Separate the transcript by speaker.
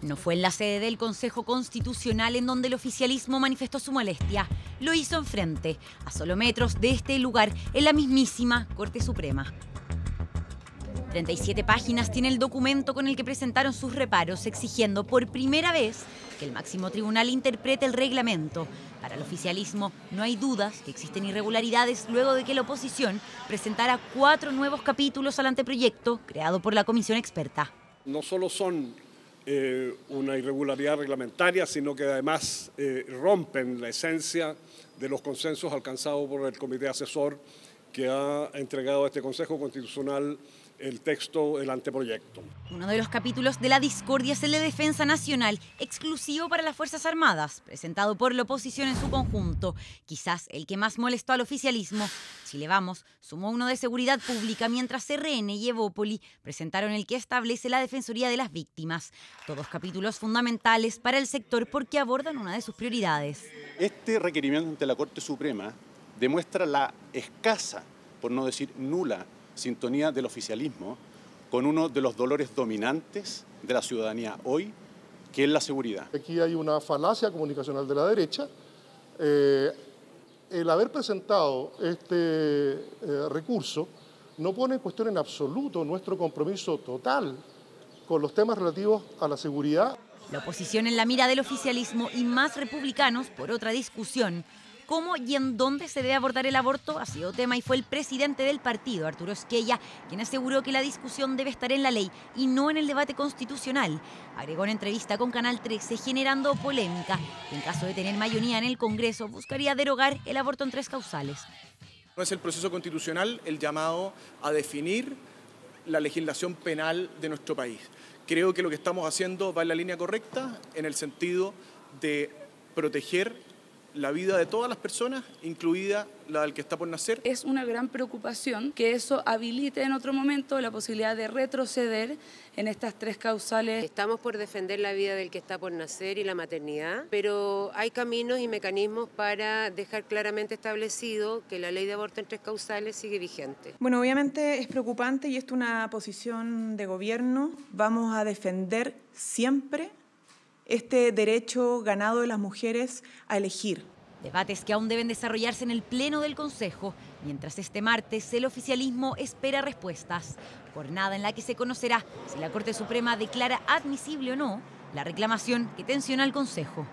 Speaker 1: No fue en la sede del Consejo Constitucional en donde el oficialismo manifestó su molestia. Lo hizo enfrente, a solo metros de este lugar, en la mismísima Corte Suprema. 37 páginas tiene el documento con el que presentaron sus reparos, exigiendo por primera vez que el máximo tribunal interprete el reglamento. Para el oficialismo no hay dudas que existen irregularidades luego de que la oposición presentara cuatro nuevos capítulos al anteproyecto creado por la comisión experta.
Speaker 2: No solo son eh, una irregularidad reglamentaria, sino que además eh, rompen la esencia de los consensos alcanzados por el comité asesor que ha entregado a este Consejo Constitucional el texto, el anteproyecto.
Speaker 1: Uno de los capítulos de la discordia es el de Defensa Nacional, exclusivo para las Fuerzas Armadas, presentado por la oposición en su conjunto. Quizás el que más molestó al oficialismo. Si le vamos, sumó uno de Seguridad Pública, mientras CRN y Evópoli presentaron el que establece la Defensoría de las Víctimas. Todos capítulos fundamentales para el sector porque abordan una de sus prioridades.
Speaker 3: Este requerimiento ante la Corte Suprema demuestra la escasa, por no decir nula, sintonía del oficialismo con uno de los dolores dominantes de la ciudadanía hoy, que es la seguridad.
Speaker 4: Aquí hay una falacia comunicacional de la derecha. Eh, el haber presentado este eh, recurso no pone en cuestión en absoluto nuestro compromiso total con los temas relativos a la seguridad.
Speaker 1: La oposición en la mira del oficialismo y más republicanos por otra discusión cómo y en dónde se debe abordar el aborto ha sido tema y fue el presidente del partido, Arturo Esquella, quien aseguró que la discusión debe estar en la ley y no en el debate constitucional. Agregó en entrevista con Canal 13 generando polémica que en caso de tener mayoría en el Congreso buscaría derogar el aborto en tres causales.
Speaker 5: No es el proceso constitucional el llamado a definir la legislación penal de nuestro país. Creo que lo que estamos haciendo va en la línea correcta en el sentido de proteger la vida de todas las personas, incluida la del que está por nacer.
Speaker 6: Es una gran preocupación que eso habilite en otro momento la posibilidad de retroceder en estas tres causales.
Speaker 7: Estamos por defender la vida del que está por nacer y la maternidad, pero hay caminos y mecanismos para dejar claramente establecido que la ley de aborto en tres causales sigue vigente.
Speaker 8: Bueno, obviamente es preocupante y esto es una posición de gobierno. Vamos a defender siempre este derecho ganado de las mujeres a elegir.
Speaker 1: Debates que aún deben desarrollarse en el Pleno del Consejo, mientras este martes el oficialismo espera respuestas, jornada en la que se conocerá si la Corte Suprema declara admisible o no la reclamación que tensiona al Consejo.